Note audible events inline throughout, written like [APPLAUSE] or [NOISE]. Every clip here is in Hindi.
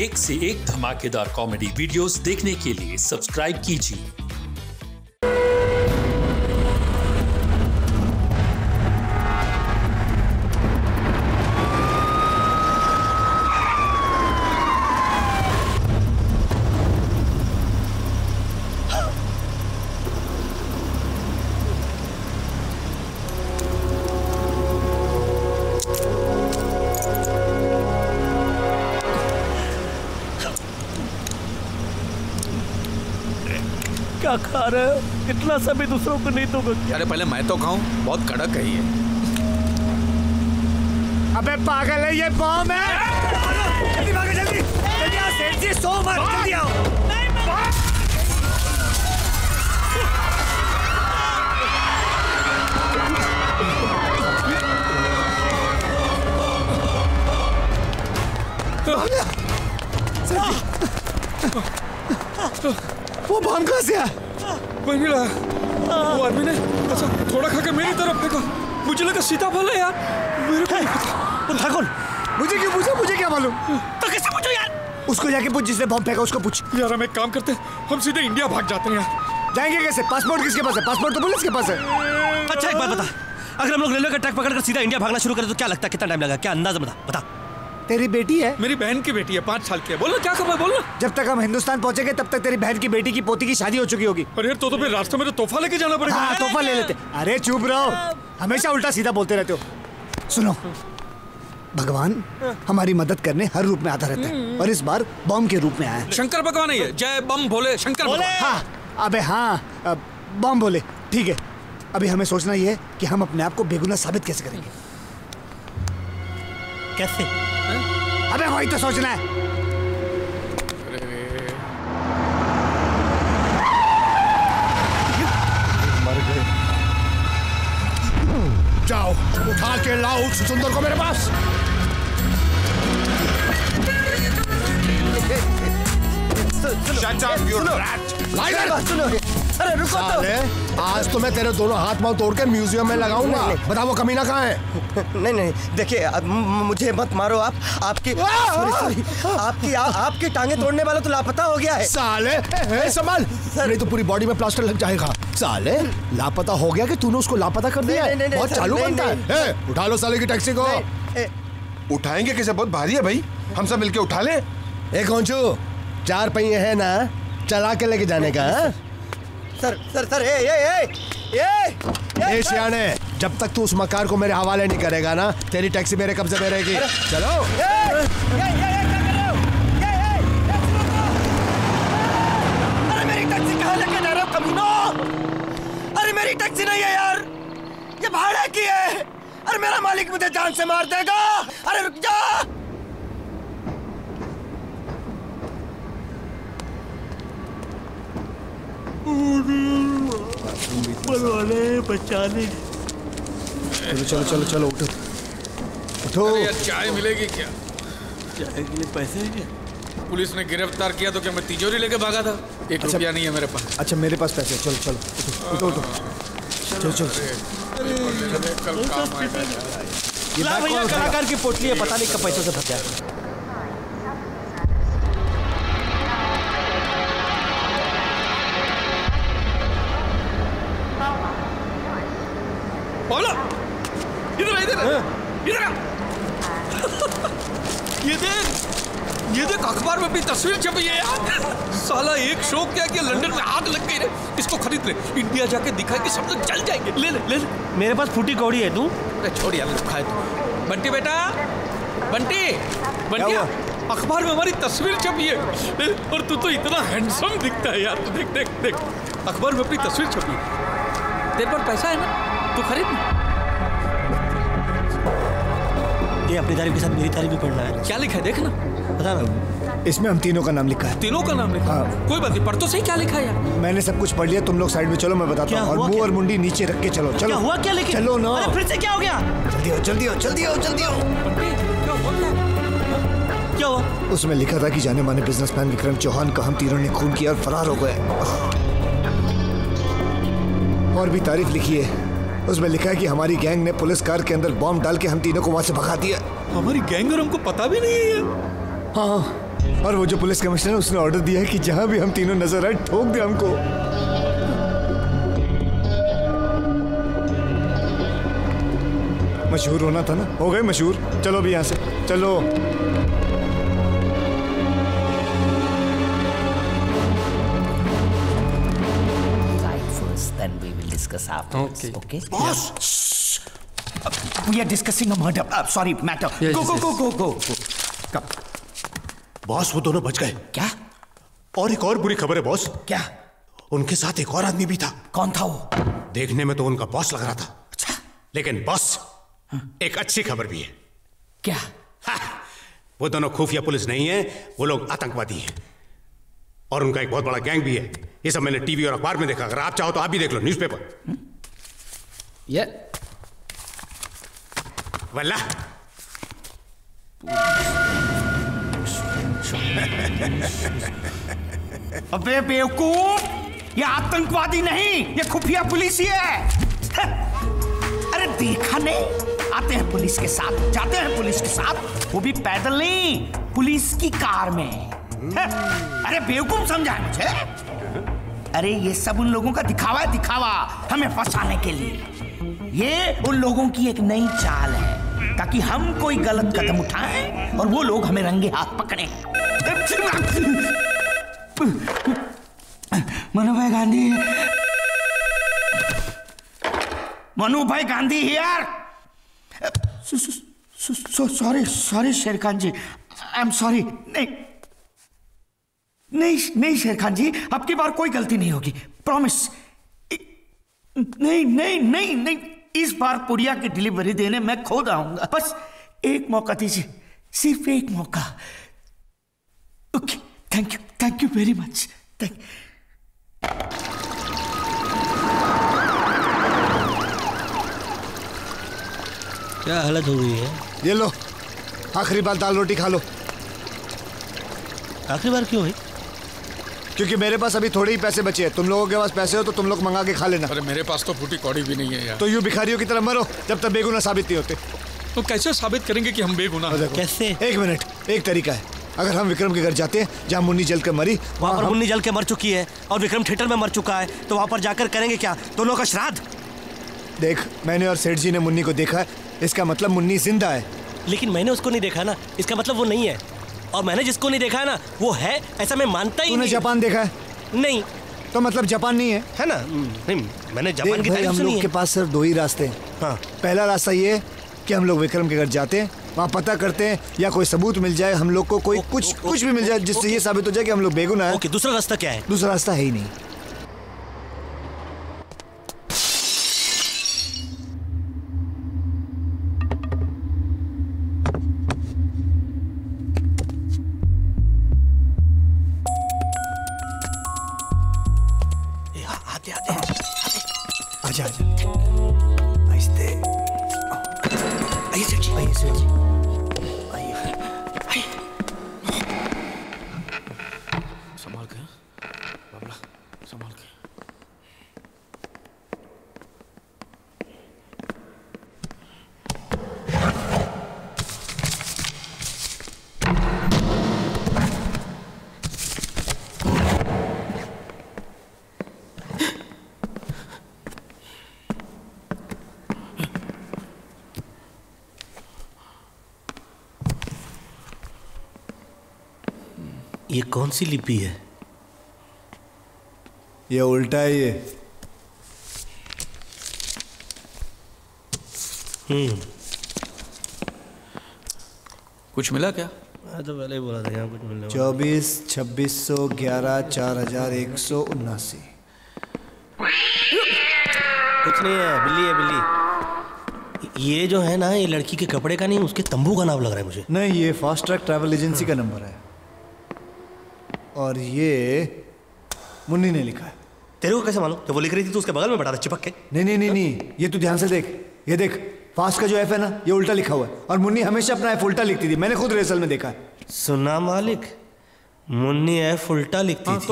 एक से एक धमाकेदार कॉमेडी वीडियोस देखने के लिए सब्सक्राइब कीजिए। क्या खा रहे हो? इतना सभी दूसरों को नहीं दोगे क्या? अरे पहले मैं तो खाऊं बहुत कड़क है ये। अबे पागल है ये बॉम्ब है। जल्दी भागो जल्दी। जल्दी आओ सेठ जी सो मत जल्दी आओ। वो बॉम्ब कहाँ से आया? वही मिला? वो आदमी ने? अच्छा थोड़ा खा के मेरी तरफ़ फेंका। मुझे लगा सीताफल है यार। मेरे को नहीं पता। ठाकुर मुझे क्यों पूछा? मुझे क्या मालूम? तो किससे पूछो यार? उसको जाके पूछ जिसने बॉम्ब फेंका उसको पूछ। यार हम एक काम करते हैं। हम सीधे इंडिया भाग जाते हैं यार। जाएँगे कैसे? पासपोर्ट किसके पास है? पासपोर्ट तो पुलिस के पास है। अच्छा एक बात बता। अगर हम लोग रेलवे का ट्रैक पकड़कर सीधा इंडिया भागना शुरू करें तो क्या लगता है कितना टाइम लगेगा? क्या अंदाज़ा बता? बता। तेरी बेटी है? मेरी बहन की बेटी है पाँच साल की है। बोलो क्या खबर बोलो जब तक हम हिंदुस्तान पहुँचेंगे तब तक तेरी बहन की बेटी की पोती की शादी हो चुकी होगी। अरे तो तो फिर रास्ते में तो तोहफा लेके जाना पड़ेगा। हाँ तोहफा ले लेते। अरे चुप रहो। हमेशा उल्टा सीधा बोलते रहते हो। सुनो भगवान हमारी मदद करने हर रूप में आता रहता है और इस बार बॉम्ब के रूप में आया शंकर भगवान है जय बम भोले शंकर भगवान। हाँ अबे हाँ बॉम्ब बोले ठीक है। अभी हमें सोचना ये है कि हम अपने आप को बेगुनाह साबित कैसे करेंगे? कैसे? अबे वही तो सोचना है। जाओ उठा के लाओ उस सुंदर को मेरे पास। Shut up, you rat! सुनो अरे रुको तो। आज तो मैं तेरे दोनों हाथ पाँव तोड़ के म्यूज़ियम में लगाऊँगा। नहीं, नहीं। बता वो कमीना कहाँ है? [LAUGHS] नहीं नहीं देखिए मुझे मत मारो आप आपकी सॉरी सॉरी आपकी आ, आपकी टांगे तोड़ने वाला तो लापता हो गया है। साले ए, संभाल। नहीं तो पूरी बॉडी में प्लास्टर लग जाएगा। साले लापता हो गया कि तूने उसको लापता कर दिया है? बहुत चालू बनता है। उठा लो साले की टैक्सी को। उठाएँगे किसे? बहुत भारी है भाई। हम सब मिलके उठा ले। ए कौनचू चार पहिए है ना? चला के लेके जाने का हाँ? सर सर सर ए ए ए ए ए सियाने जब तक तू उस मकार को मेरे हवाले नहीं करेगा ना तेरी टैक्सी मेरे कब्जे में रहेगी चलो ए, ए, ए, ए, क्या कर रहे हो? ए, ए, ए, सुनो तो। अरे मेरी टैक्सी कहाँ लेके जा रहे हो कमीनो अरे मेरी टैक्सी नहीं है यार ये भाड़े की है अरे मेरा मालिक मुझे जान से मार देगा अरे रुक जा बचाने चलो चलो चलो चलो उठो। उठो चाय मिलेगी क्या? चाय के लिए पैसे हैं पुलिस ने गिरफ़्तार किया तो क्या मैं तिजोरी लेके भागा था? एक अच्छा, रुपया नहीं है मेरे पास। अच्छा मेरे पास पैसे चलो चलो उठो उठो उठो। चलो चलो। कल काम आएगा भैया कलाकार की पोटली है पता नहीं कब पैसों से भर जाए तस्वीर छपी है यार। साला एक शो क्या कि लंदन में आग लग गई रे इसको खरीद ले। इंडिया जाके दिखा कि सब लोग जल जाएँगे। ले ले ले ले। मेरे पास फूटी कौड़ी है तू? अरे छोड़ यार खाए तो। बंटी बेटा बंटी बंटी अखबार में हमारी तस्वीर छपी है और तू तो इतना हैंडसम दिखता है यार। तू देख देख देख। अखबार में अपनी तस्वीर छपी। है तेरे पर पैसा है ना? तू खरीद ये अपनी तारीफ़ के साथ मेरी तारीफ़ भी पढ़ना है। क्या लिखा है? देख ना बता ना इसमें हम तीनों का नाम लिखा है। तीनों का नाम लिखा है? कोई बात नहीं पढ़ तो सही क्या लिखा है यार? मैंने सब कुछ पढ़ लिया तुम लोग साइड में चलो मैं बताता हूँ। और मुँह और मुंडी नीचे रख के चलो चलो। हुआ क्या लेकिन? चलो ना। अरे फिर से क्या हो गया? जल्दी हो जल्दी हो जल्दी हो जल्दी हो क्या हुआ? उसमें लिखा था कि जाने माने बिजनेसमैन विक्रम चौहान का हम तीनों ने खून किया और फरार हो गए। और भी तारीफ़ लिखी है। उसमें लिखा है कि हमारी गैंग ने पुलिस कार के अंदर बॉम्ब डाल के हम तीनों को वहाँ से भगा दिया। हमारी गैंग और हमको पता भी नहीं है हाँ और वो जो पुलिस कमिश्नर उसने ऑर्डर दिया है कि जहाँ भी हम तीनों नज़र आए ठोक दे हमको। मशहूर होना था ना? हो गए मशहूर। चलो भी यहाँ से। चलो। Discuss afterwards. Okay. okay? Boss! Yeah. Uh, We are discussing a murder. Uh, sorry, matter. Yes, go, yes, go, go, go, go, go. Come. Boss वो दोनों बच गए क्या और एक और बुरी खबर है बॉस क्या उनके साथ एक और आदमी भी था कौन था वो देखने में तो उनका बॉस लग रहा था अच्छा लेकिन बॉस एक अच्छी खबर भी है क्या हा, वो दोनों खुफिया पुलिस नहीं है वो लोग आतंकवादी हैं और उनका एक बहुत बड़ा गैंग भी है ये सब मैंने टीवी और अखबार में देखा। अगर आप चाहो तो आप भी देख लो न्यूज़पेपर ये। वल्ला। अबे बेवकूफ़ ये आतंकवादी नहीं ये खुफिया पुलिस ही है। अरे देखा नहीं आते हैं पुलिस के साथ जाते हैं पुलिस के साथ वो भी पैदल नहीं पुलिस की कार में। अरे बेवकूफ़ समझा मुझे? अरे, ये सब उन लोगों का दिखावा है, दिखावा हमें फंसाने के लिए। ये उन लोगों की एक नई चाल है, ताकि हम कोई गलत कदम उठाएँ और वो लोग हमें रंगे हाथ पकड़े। मनु भाई गांधी मनु भाई Gandhi here sorry sorry Sher Khan ji. I am sorry नहीं। नहीं नहीं शेर खान जी अब की बार कोई गलती नहीं होगी प्रॉमिस नहीं नहीं नहीं नहीं इस बार पुड़िया की डिलीवरी देने मैं खुद आऊँगा। बस एक मौका दीजिए सिर्फ़ एक मौका। Okay thank you thank you very much thank क्या हालत हो गई है? ये लो आखिरी बार दाल रोटी खा लो। आखिरी बार क्यों हुई? क्योंकि मेरे पास अभी थोड़े ही पैसे बचे हैं। तुम लोगों के पास पैसे हो तो तुम लोग मंगा के खा लेना। अरे मेरे पास तो फूटी कौड़ी भी नहीं है यार। तो यूँ भिखारियों की तरह मरो जब तक बेगुना साबित नहीं होते। तो कैसे साबित करेंगे कि हम बेगुनाह हैं? कैसे? एक मिनट एक तरीका है। अगर हम विक्रम के घर जाते हैं जहाँ मुन्नी जल के मरी वहाँ पर मुन्नी जल के मर चुकी है और विक्रम थिएटर में मर चुका है तो वहाँ पर जाकर करेंगे क्या? दोनों का श्राद्ध? देख मैंने और सेठ जी ने मुन्नी को देखा है। इसका मतलब मुन्नी ज़िंदा है। लेकिन मैंने उसको नहीं देखा ना। इसका मतलब वो नहीं है। और मैंने जिसको नहीं देखा है ना वो है ऐसा मैं मानता ही तूने जापान देखा है? नहीं। तो मतलब जापान नहीं है? है ना? नहीं मैंने जापान की भाई हम सुनी लोग के पास सिर्फ़ दो ही रास्ते हैं। हाँ। पहला रास्ता ये कि हम लोग विक्रम के घर जाते हैं वहाँ पता करते हैं या कोई सबूत मिल जाए हम लोग को कोई ओके, कुछ ओके, कुछ भी मिल जाए जिससे ये साबित हो जाए कि हम लोग बेगुना है। ओके दूसरा रास्ता क्या है? दूसरा रास्ता है ही नहीं। आजा आजा आइए सर जी आइए सर जी संभाल के बाबला संभाल के ये कौन सी लिपि है? ये उल्टा है ये। हम्म। कुछ मिला क्या? मैं तो पहले ही बोला था यहाँ कुछ मिलने चौबीस छब्बीस सौ ग्यारह चार हज़ार एक सौ उन्नासी कुछ नहीं है बिल्ली है बिल्ली। ये जो है ना ये लड़की के कपड़े का नहीं उसके तंबू का नाम लग रहा है मुझे। नहीं ये फास्ट ट्रैक ट्रैवल एजेंसी का नंबर है। और ये मुन्नी ने लिखा है। तेरे को कैसे मालूम? जब वो लिख रही थी तो उसके बगल में बैठा था चिपक के। नहीं नहीं नहीं नहीं ये तू ध्यान से देख ये देख फास्ट का जो एफ़ है ना ये उल्टा लिखा हुआ है। और मुन्नी हमेशा अपना एफ़ उल्टा लिखती थी मैंने खुद रेसल में देखा है। सुना मालिक मुन्नी एफ़ उल्टा लिखती थी।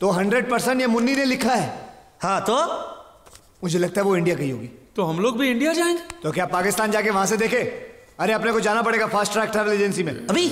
तो? हंड्रेड परसेंट ये मुन्नी ने लिखा है। हाँ तो? मुझे लगता है वो इंडिया गई होगी। तो हम लोग भी इंडिया जाएँगे? तो क्या पाकिस्तान जाके वहाँ से देखे? अरे अपने को जाना पड़ेगा फास्ट ट्रैक ट्रैवल एजेंसी में। अभी?